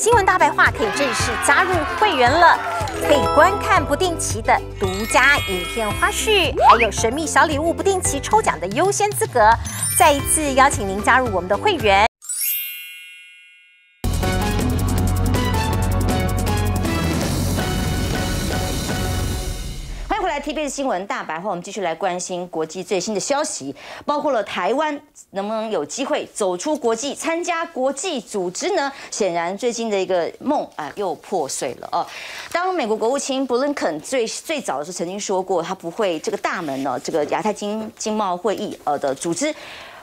新闻大白话可以正式加入会员了，可以观看不定期的独家影片花絮，还有神秘小礼物不定期抽奖的优先资格。再一次邀请您加入我们的会员。TBS 新闻大白话，我们继续来关心国际最新的消息，包括了台湾能不能有机会走出国际，参加国际组织呢？显然，最近的一个梦啊又破碎了哦。当美国国务卿布林肯最最早的时候曾经说过，他不会这个大门呢，这个亚太经经贸会议呃的组织。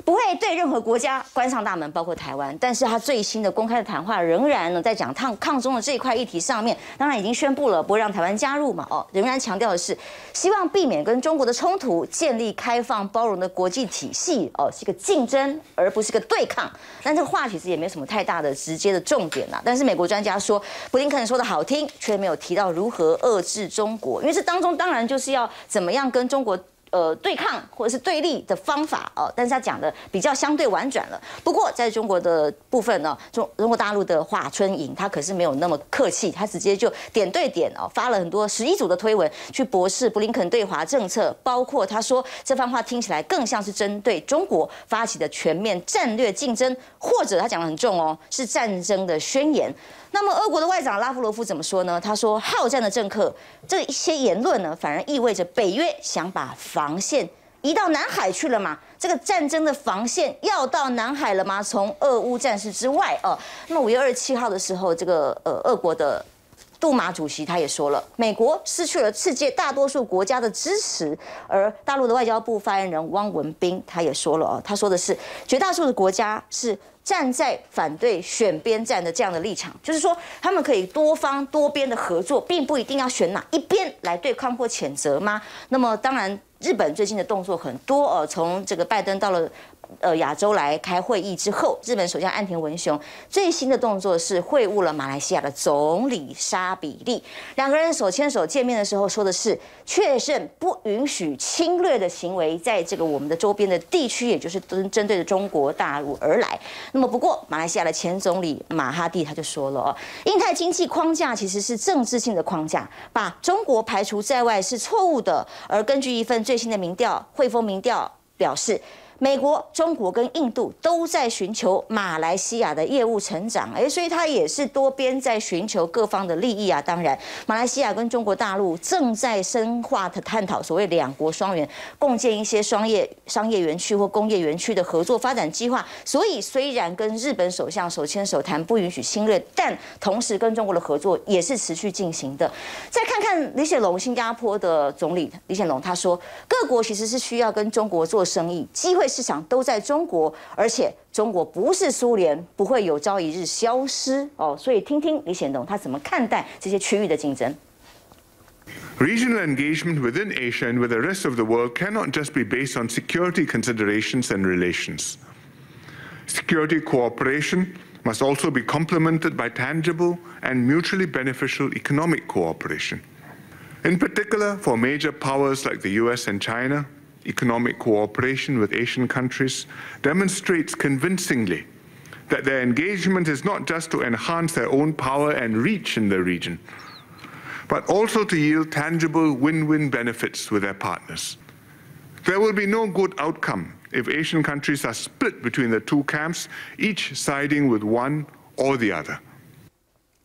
不会对任何国家关上大门，包括台湾。但是他最新的公开的谈话仍然呢，在讲抗抗中的这一块议题上面，当然已经宣布了不会让台湾加入嘛。哦，仍然强调的是希望避免跟中国的冲突，建立开放包容的国际体系。哦，是一个竞争，而不是个对抗。但这个话其实也没有什么太大的直接的重点呐。但是美国专家说，布林肯说的好听，却没有提到如何遏制中国，因为这当中当然就是要怎么样跟中国。呃，对抗或者是对立的方法哦，但是他讲的比较相对婉转了。不过在中国的部分呢，中中国大陆的华春莹他可是没有那么客气，他直接就点对点哦，发了很多十一组的推文去驳斥布林肯对华政策，包括他说这番话听起来更像是针对中国发起的全面战略竞争，或者他讲的很重哦，是战争的宣言。那么，俄国的外长拉夫罗夫怎么说呢？他说：“好战的政客这一些言论呢，反而意味着北约想把防线移到南海去了嘛？这个战争的防线要到南海了吗？从俄乌战事之外哦。那么五月二十七号的时候，这个呃，俄国的杜马主席他也说了，美国失去了世界大多数国家的支持。而大陆的外交部发言人汪文斌他也说了哦，他说的是绝大多数的国家是。”站在反对选边站的这样的立场，就是说他们可以多方多边的合作，并不一定要选哪一边来对抗或谴责吗？那么当然，日本最近的动作很多呃，从这个拜登到了。呃，亚洲来开会议之后，日本首相岸田文雄最新的动作是会晤了马来西亚的总理沙比利，两个人手牵手见面的时候说的是确认不允许侵略的行为在这个我们的周边的地区，也就是针针对着中国大陆而来。那么不过，马来西亚的前总理马哈蒂他就说了哦，印太经济框架其实是政治性的框架，把中国排除在外是错误的。而根据一份最新的民调，汇丰民调表示。美国、中国跟印度都在寻求马来西亚的业务成长，哎，所以它也是多边在寻求各方的利益啊。当然，马来西亚跟中国大陆正在深化的探讨所谓两国双元共建一些商业商业园区或工业园区的合作发展计划。所以，虽然跟日本首相手牵手谈不允许侵略，但同时跟中国的合作也是持续进行的。再看看李显龙，新加坡的总理李显龙，他说，各国其实是需要跟中国做生意，机会。市场都在中国，而且中国不是苏联，不会有朝一日消失哦。所以听听李显龙他怎么看待这些区域的竞争。Regional engagement within Asia and with the rest of the world cannot just be based on security considerations and relations. Security cooperation must also be complemented by tangible and mutually beneficial economic cooperation. In particular, for major powers like the US and China, economic cooperation with Asian countries demonstrates convincingly that their engagement is not just to enhance their own power and reach in the region, but also to yield tangible win-win benefits with their partners. There will be no good outcome if Asian countries are split between the two camps, each siding with one or the other.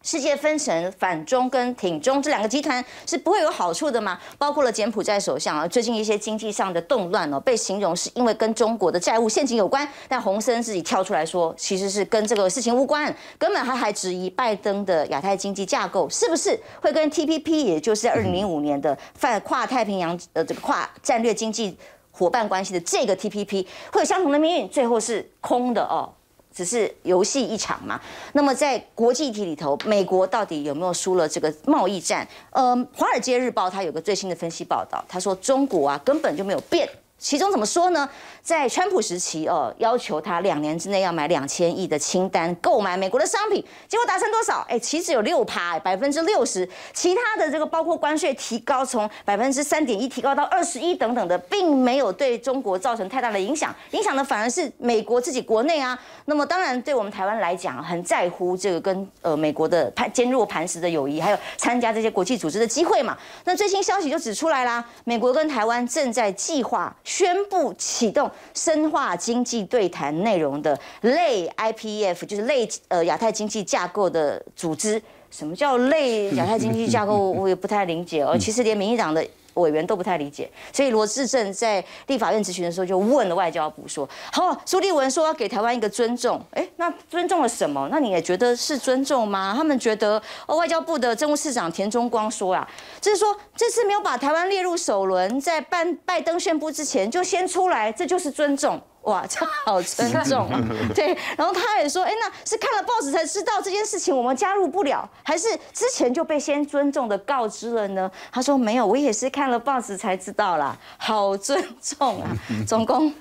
世界分成反中跟挺中这两个集团是不会有好处的吗？包括了柬埔寨首相啊，最近一些经济上的动乱哦，被形容是因为跟中国的债务陷阱有关。但洪森自己跳出来说，其实是跟这个事情无关，根本他还质疑拜登的亚太经济架构是不是会跟 TPP，也就是二零零五年的泛跨太平洋呃这个跨战略经济伙伴关系的这个 TPP 会有相同的命运，最后是空的哦。只是游戏一场嘛。那么在国际议题里头，美国到底有没有输了这个贸易战？呃，《华尔街日报》它有个最新的分析报道，它说中国啊根本就没有变。其中怎么说呢？在川普时期，哦，要求他两年之内要买两千亿的清单购买美国的商品，结果达成多少？哎，其实有六趴，百分之六十。其他的这个包括关税提高，从百分之三点一提高到二十一等等的，并没有对中国造成太大的影响，影响的反而是美国自己国内啊。那么当然，对我们台湾来讲，很在乎这个跟呃美国的攀坚若磐石的友谊，还有参加这些国际组织的机会嘛。那最新消息就指出来啦，美国跟台湾正在计划宣布启动。深化经济对谈内容的类 IPF 就是类呃亚太经济架构的组织。什么叫类亚太经济架构？我也不太理解哦。其实连民进党的委员都不太理解。所以罗志正在立法院咨询的时候就问了外交部说：“好，苏立文说要给台湾一个尊重。哎，那尊重了什么？那你也觉得是尊重吗？他们觉得哦，外交部的政务次长田中光说啊，就是说这次没有把台湾列入首轮，在拜拜登宣布之前就先出来，这就是尊重。”哇，这好尊重啊！对，然后他也说，哎，那是看了报纸才知道这件事情，我们加入不了，还是之前就被先尊重的告知了呢？他说没有，我也是看了报纸才知道啦，好尊重啊，总工。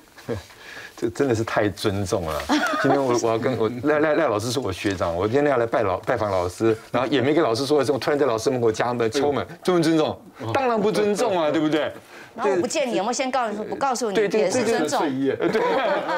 这真的是太尊重了。今天我 我要跟我赖赖赖老师是我学长，我今天要来拜老拜访老师，然后也没跟老师说的时候，突然在老师门口家门敲门，尊不尊重？当然不尊重啊，对不对？然后我不见你，有没有先告诉你说不告诉你也是尊重？对，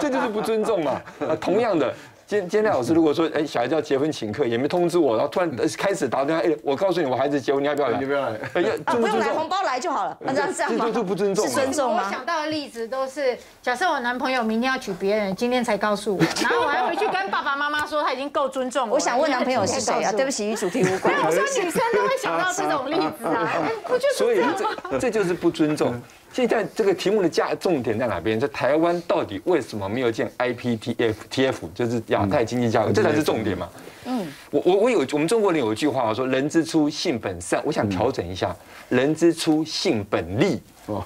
这就是不尊重嘛。同样的。今今天老师如果说，哎，小孩子要结婚请客，也没通知我，然后突然开始打电话，哎，我告诉你，我孩子结婚，你要不要来？你不要来？哎呀，不用来，红包来就好了。那这样这样吗？这不尊重，是尊重吗？我想到的例子都是，假设我男朋友明天要娶别人，今天才告诉我，然后我还回去跟爸爸妈妈说，他已经够尊重。我想问男朋友是谁啊？对不起，与主题无关。我说女生都会想到这种例子啊，不就所以这这就是不尊重。现在这个题目的价重点在哪边？在台湾到底为什么没有建 IPTF？TF 就是亚太经济架构，这才是重点嘛。嗯，我我我有我们中国人有一句话说“人之初，性本善”，我想调整一下，“人之初，性本利”。哦，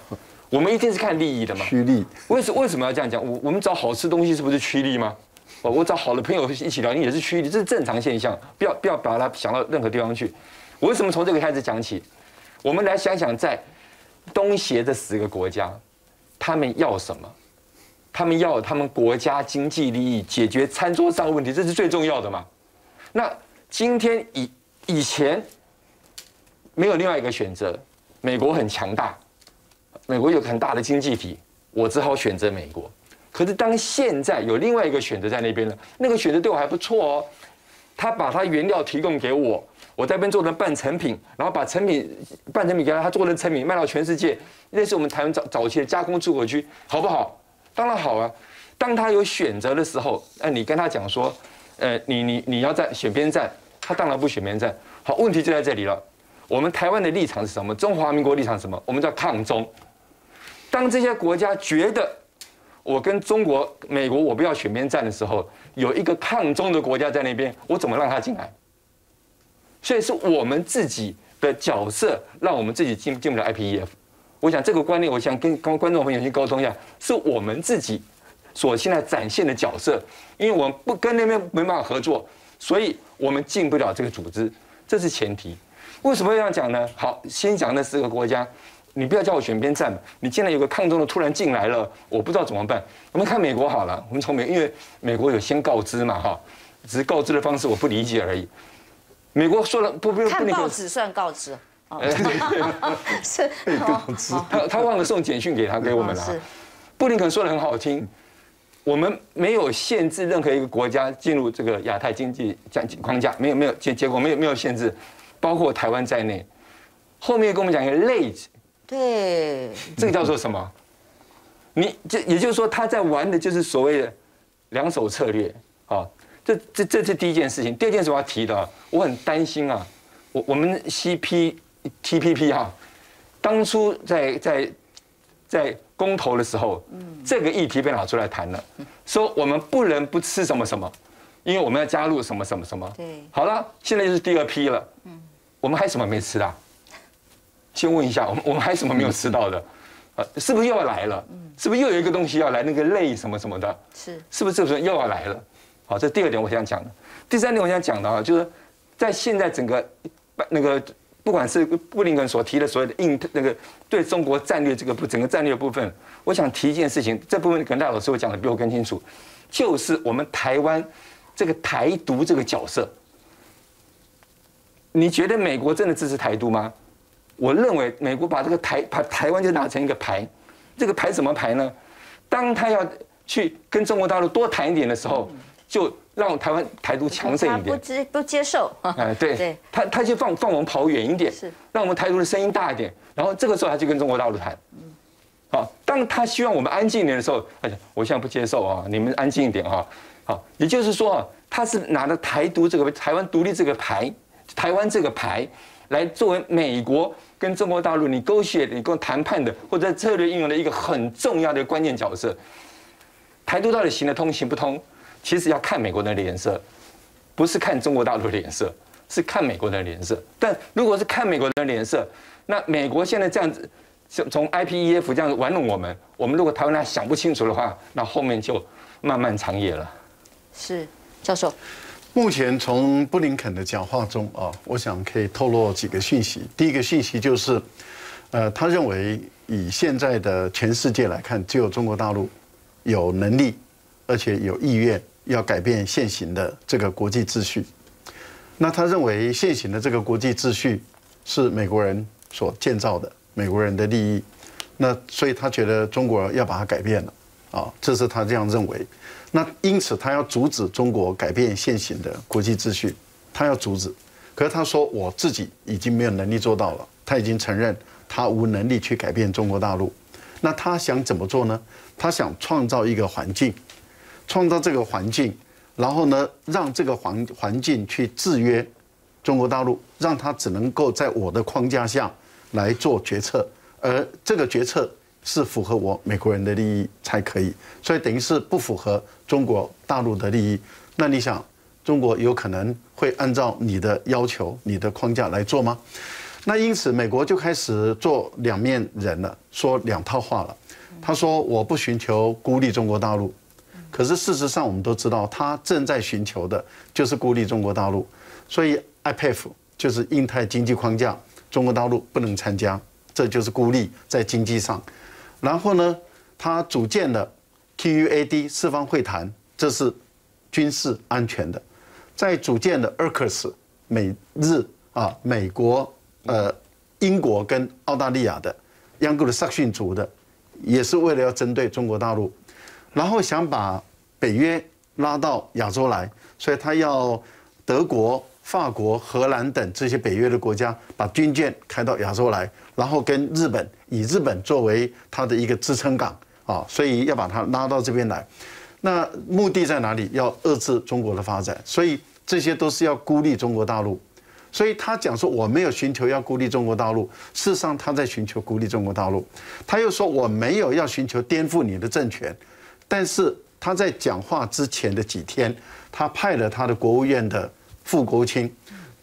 我们一定是看利益的嘛？趋利。为什为什么要这样讲？我我们找好吃东西是不是趋利吗？哦，我找好的朋友一起聊天也是趋利，这是正常现象。不要不要把它想到任何地方去。我为什么从这个开始讲起？我们来想想在。东协这十个国家，他们要什么？他们要他们国家经济利益，解决餐桌上的问题，这是最重要的嘛？那今天以以前没有另外一个选择，美国很强大，美国有很大的经济体，我只好选择美国。可是当现在有另外一个选择在那边了，那个选择对我还不错哦，他把他原料提供给我。我在边做成半成品，然后把成品半成品给他，他做成成品卖到全世界，那是我们台湾早早期的加工出口区，好不好？当然好啊。当他有选择的时候，哎，你跟他讲说，呃，你你你要在选边站，他当然不选边站。好，问题就在这里了。我们台湾的立场是什么？中华民国立场是什么？我们叫抗中。当这些国家觉得我跟中国、美国我不要选边站的时候，有一个抗中的国家在那边，我怎么让他进来？所以是我们自己的角色，让我们自己进进不了 IPEF。我想这个观念，我想跟跟观众朋友去沟通一下，是我们自己所现在展现的角色。因为我们不跟那边没办法合作，所以我们进不了这个组织，这是前提。为什么要这样讲呢？好，先讲那四个国家，你不要叫我选边站。你竟然有个抗中的突然进来了，我不知道怎么办。我们看美国好了，我们从美，因为美国有先告知嘛，哈，只是告知的方式我不理解而已。美国说了不不看报纸算告知，是告知。他他忘了送简讯给他给我们了。布林肯说的很好听，我们没有限制任何一个国家进入这个亚太经济框框架，没有没有结结果没有没有限制，包括台湾在内。后面跟我们讲一个类子，对，这个叫做什么？你就也就是说他在玩的就是所谓的两手策略啊。这这这是第一件事情，第二件事我要提的，我很担心啊，我我们 CPTPP 哈，当初在在在公投的时候，这个议题被拿出来谈了，说我们不能不吃什么什么，因为我们要加入什么什么什么。对，好了，现在就是第二批了，嗯，我们还什么没吃的？先问一下，我们我们还有什么没有吃到的？呃，是不是又要来了？是不是又有一个东西要来？那个类什么什么的？是，是不是这时候又要来了？好，这第二点我想讲的。第三点我想讲的啊，就是在现在整个那个不管是布林肯所提的所谓的印那个对中国战略这个部整个战略部分，我想提一件事情，这部分可能赖老师会讲的比我更清楚，就是我们台湾这个台独这个角色。你觉得美国真的支持台独吗？我认为美国把这个台把台湾就拿成一个牌，这个牌怎么牌呢？当他要去跟中国大陆多谈一点的时候，就让台湾台独强盛一点，不接不接受。哎，对，他他就放放我们跑远一点，是让我们台独的声音大一点，然后这个时候他就跟中国大陆谈。好，当他希望我们安静一点的时候，哎呀，我现在不接受啊，你们安静一点哈。好，也就是说啊，他是拿着台独这个台湾独立这个牌，台湾这个牌，来作为美国跟中国大陆你勾结、你跟谈判的或者策略应用的一个很重要的关键角色。台独到底行得通行不通？其实要看美国的脸色，不是看中国大陆的脸色，是看美国的脸色。但如果是看美国的脸色，那美国现在这样子，从 IPEF 这样子玩弄我们，我们如果台湾人想不清楚的话，那后面就漫漫长夜了。是，教授。目前从布林肯的讲话中啊，我想可以透露几个信息。第一个信息就是，呃，他认为以现在的全世界来看，只有中国大陆。有能力，而且有意愿要改变现行的这个国际秩序。那他认为现行的这个国际秩序是美国人所建造的，美国人的利益。那所以他觉得中国要把它改变了啊，这是他这样认为。那因此他要阻止中国改变现行的国际秩序，他要阻止。可是他说我自己已经没有能力做到了，他已经承认他无能力去改变中国大陆。那他想怎么做呢？他想创造一个环境，创造这个环境，然后呢，让这个环环境去制约中国大陆，让他只能够在我的框架下来做决策，而这个决策是符合我美国人的利益才可以。所以等于是不符合中国大陆的利益。那你想，中国有可能会按照你的要求、你的框架来做吗？那因此，美国就开始做两面人了，说两套话了。他说：“我不寻求孤立中国大陆，可是事实上，我们都知道，他正在寻求的就是孤立中国大陆。所以，IPF 就是印太经济框架，中国大陆不能参加，这就是孤立在经济上。然后呢，他组建了 QUAD 四方会谈，这是军事安全的。在组建的 URCS 美日啊，美国。”呃，英国跟澳大利亚的央固的萨逊族的，也是为了要针对中国大陆，然后想把北约拉到亚洲来，所以他要德国、法国、荷兰等这些北约的国家把军舰开到亚洲来，然后跟日本以日本作为他的一个支撑港啊，所以要把它拉到这边来。那目的在哪里？要遏制中国的发展，所以这些都是要孤立中国大陆。所以他讲说我没有寻求要孤立中国大陆，事实上他在寻求孤立中国大陆。他又说我没有要寻求颠覆你的政权，但是他在讲话之前的几天，他派了他的国务院的副国务卿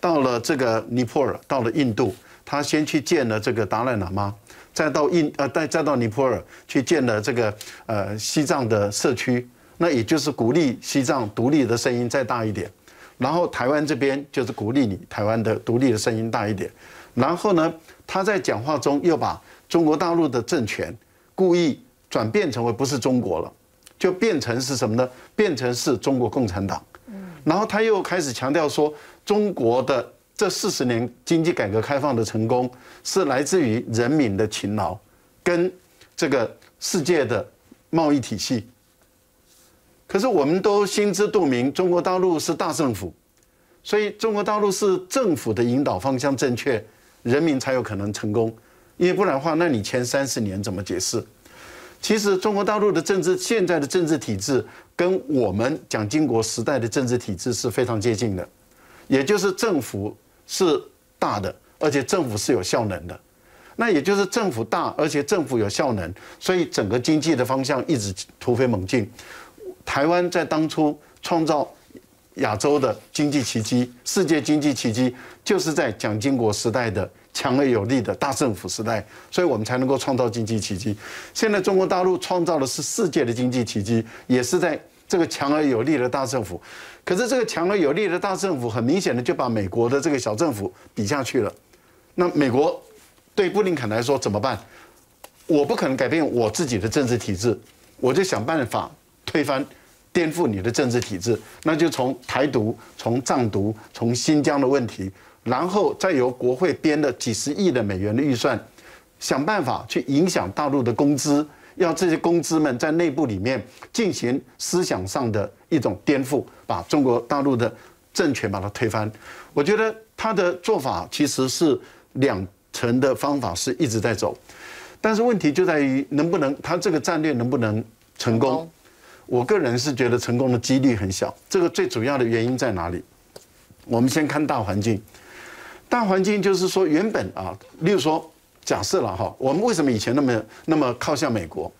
到了这个尼泊尔，到了印度，他先去见了这个达赖喇嘛，再到印呃再再到尼泊尔去见了这个呃西藏的社区，那也就是鼓励西藏独立的声音再大一点。然后台湾这边就是鼓励你台湾的独立的声音大一点，然后呢，他在讲话中又把中国大陆的政权故意转变成为不是中国了，就变成是什么呢？变成是中国共产党。然后他又开始强调说，中国的这四十年经济改革开放的成功是来自于人民的勤劳，跟这个世界的贸易体系。可是我们都心知肚明，中国大陆是大政府，所以中国大陆是政府的引导方向正确，人民才有可能成功。因为不然的话，那你前三十年怎么解释？其实中国大陆的政治现在的政治体制跟我们蒋经国时代的政治体制是非常接近的，也就是政府是大的，而且政府是有效能的。那也就是政府大，而且政府有效能，所以整个经济的方向一直突飞猛进。台湾在当初创造亚洲的经济奇迹、世界经济奇迹，就是在蒋经国时代的强而有力的大政府时代，所以我们才能够创造经济奇迹。现在中国大陆创造的是世界的经济奇迹，也是在这个强而有力的大政府。可是这个强而有力的大政府，很明显的就把美国的这个小政府比下去了。那美国对布林肯来说怎么办？我不可能改变我自己的政治体制，我就想办法推翻、颠覆你的政治体制。那就从台独、从藏独、从新疆的问题，然后再由国会编的几十亿的美元的预算，想办法去影响大陆的工资，要这些公知们在内部里面进行思想上的一种颠覆，把中国大陆的政权把它推翻。我觉得他的做法其实是两层的方法是一直在走。但是问题就在于能不能他这个战略能不能成功？我个人是觉得成功的几率很小。这个最主要的原因在哪里？我们先看大环境。大环境就是说，原本啊，例如说，假设了哈，我们为什么以前那么那么靠向美国？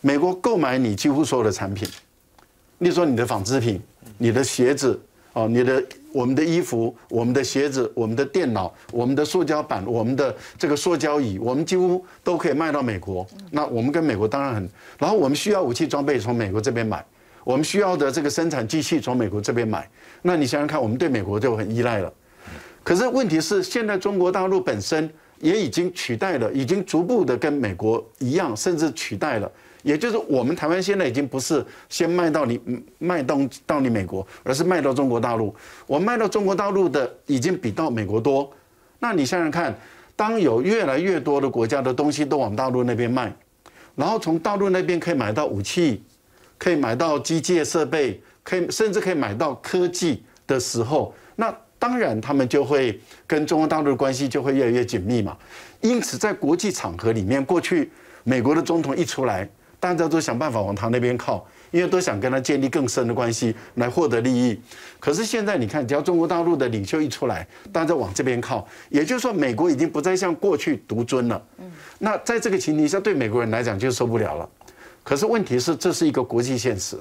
美国购买你几乎所有的产品，例如说你的纺织品、你的鞋子哦，你的。我们的衣服、我们的鞋子、我们的电脑、我们的塑胶板、我们的这个塑胶椅，我们几乎都可以卖到美国。那我们跟美国当然很，然后我们需要武器装备从美国这边买，我们需要的这个生产机器从美国这边买。那你想想看，我们对美国就很依赖了。可是问题是，现在中国大陆本身也已经取代了，已经逐步的跟美国一样，甚至取代了。也就是我们台湾现在已经不是先卖到你卖到到你美国，而是卖到中国大陆。我卖到中国大陆的已经比到美国多。那你想想看，当有越来越多的国家的东西都往大陆那边卖，然后从大陆那边可以买到武器，可以买到机械设备，可以甚至可以买到科技的时候，那当然他们就会跟中国大陆的关系就会越来越紧密嘛。因此，在国际场合里面，过去美国的总统一出来。大家都想办法往他那边靠，因为都想跟他建立更深的关系来获得利益。可是现在你看，只要中国大陆的领袖一出来，大家往这边靠，也就是说，美国已经不再像过去独尊了。那在这个情形下，对美国人来讲就受不了了。可是问题是，这是一个国际现实，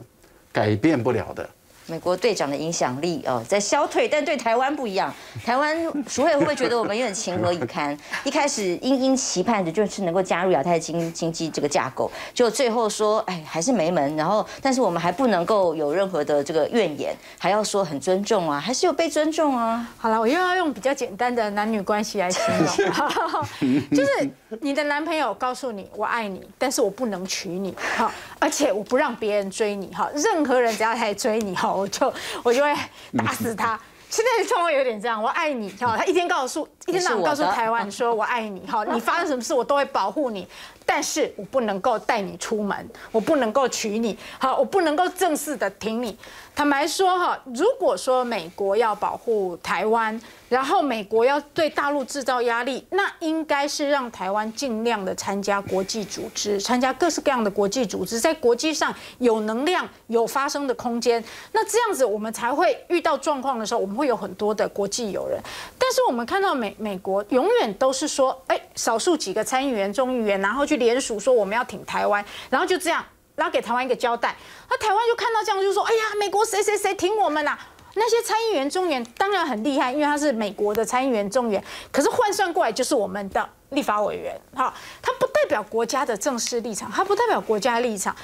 改变不了的。美国队长的影响力哦在消退，但对台湾不一样。台湾淑慧会不会觉得我们有点情何以堪？一开始殷殷期盼着就是能够加入亚太经经济这个架构，就最后说哎还是没门。然后但是我们还不能够有任何的这个怨言，还要说很尊重啊，还是有被尊重啊。好了，我又要用比较简单的男女关系来形容，就是你的男朋友告诉你我爱你，但是我不能娶你，好，而且我不让别人追你，哈，任何人只要来追你，哈。我就我就会打死他。现在状况有点这样，我爱你哈，他一天告诉一天到晚告诉台湾说我爱你哈，你发生什么事我都会保护你，但是我不能够带你出门，我不能够娶你，好，我不能够正式的挺你。坦白说哈，如果说美国要保护台湾，然后美国要对大陆制造压力，那应该是让台湾尽量的参加国际组织，参加各式各样的国际组织，在国际上有能量、有发声的空间。那这样子，我们才会遇到状况的时候，我们会有很多的国际友人。但是我们看到美美国永远都是说，哎，少数几个参议员、众议员，然后去联署说我们要挺台湾，然后就这样。然后给台湾一个交代，那台湾就看到这样，就说：“哎呀，美国谁谁谁挺我们呐？”那些参议员、中员当然很厉害，因为他是美国的参议员、中员。可是换算过来就是我们的立法委员，哈，他不代表国家的正式立场，他不代表国家立场。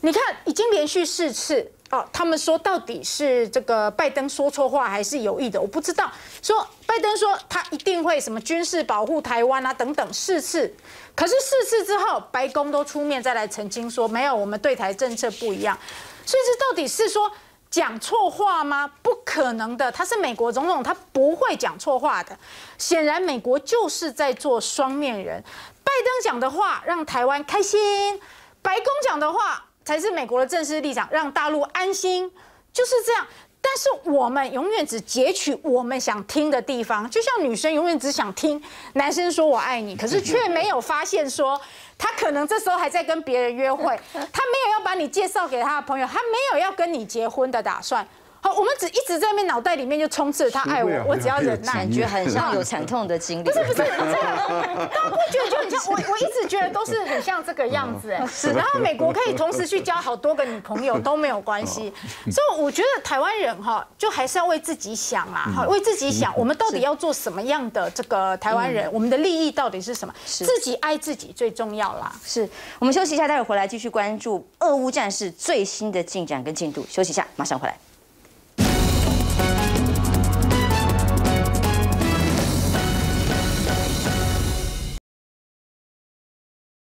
你看，已经连续四次。哦，他们说到底是这个拜登说错话还是有意的？我不知道。说拜登说他一定会什么军事保护台湾啊等等四次，可是四次之后，白宫都出面再来澄清说没有，我们对台政策不一样。所以这到底是说讲错话吗？不可能的，他是美国总统，他不会讲错话的。显然美国就是在做双面人。拜登讲的话让台湾开心，白宫讲的话。才是美国的正式立场，让大陆安心，就是这样。但是我们永远只截取我们想听的地方，就像女生永远只想听男生说我爱你，可是却没有发现说他可能这时候还在跟别人约会，他没有要把你介绍给他的朋友，他没有要跟你结婚的打算。我们只一直在那脑袋里面就充斥他爱我，我只要忍耐，感觉很像有惨痛的经历。不是不是，这个刚不觉得 就很像我，我一直觉得都是很像这个样子哎。是，然后美国可以同时去交好多个女朋友都没有关系，所以我觉得台湾人哈，就还是要为自己想啊，哈，为自己想，我们到底要做什么样的这个台湾人，我们的利益到底是什么？自己爱自己最重要啦。是我们休息一下，待会回来继续关注俄乌战事最新的进展跟进度。休息一下，马上回来。